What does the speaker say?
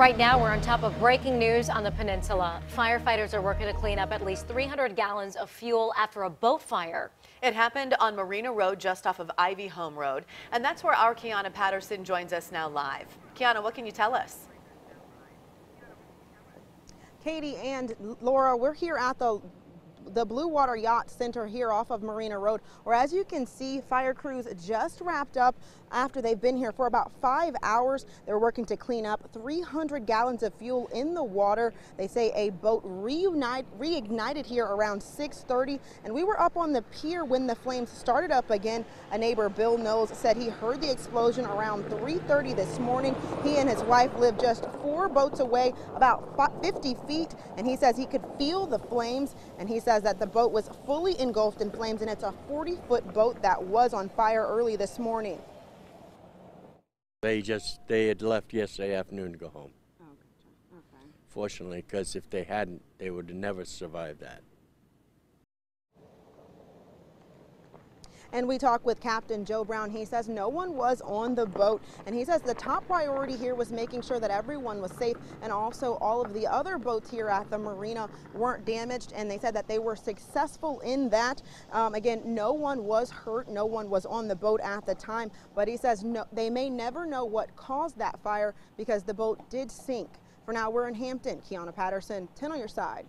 Right now, we're on top of breaking news on the peninsula. Firefighters are working to clean up at least 300 gallons of fuel after a boat fire. It happened on Marina Road just off of Ivy Home Road. And that's where our Kiana Patterson joins us now live. Kiana, what can you tell us? Katie and Laura, we're here at the the Blue Water Yacht Center here off of Marina Road, where as you can see, fire crews just wrapped up after they've been here for about five hours. They're working to clean up 300 gallons of fuel in the water. They say a boat reunite, reignited here around 6.30, and we were up on the pier when the flames started up again. A neighbor, Bill Knowles, said he heard the explosion around 3.30 this morning. He and his wife live just four boats away, about 50 feet, and he says he could feel the flames, and he says that the boat was fully engulfed in flames, and it's a 40-foot boat that was on fire early this morning. They just, they had left yesterday afternoon to go home. Oh, okay. Fortunately, because if they hadn't, they would have never survived that. And we talked with Captain Joe Brown. He says no one was on the boat. And he says the top priority here was making sure that everyone was safe and also all of the other boats here at the marina weren't damaged. And they said that they were successful in that. Um, again, no one was hurt. No one was on the boat at the time. But he says no, they may never know what caused that fire because the boat did sink. For now, we're in Hampton. Kiana Patterson, 10 on your side.